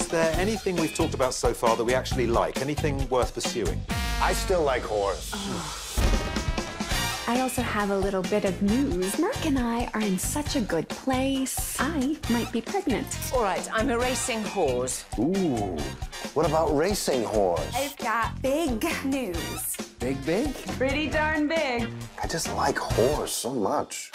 Is there anything we've talked about so far that we actually like? Anything worth pursuing? I still like horse. I also have a little bit of news. Mark and I are in such a good place. I might be pregnant. All right, I'm a racing horse. Ooh. What about racing horse? I've got big news. Big, big? Pretty darn big. I just like horse so much.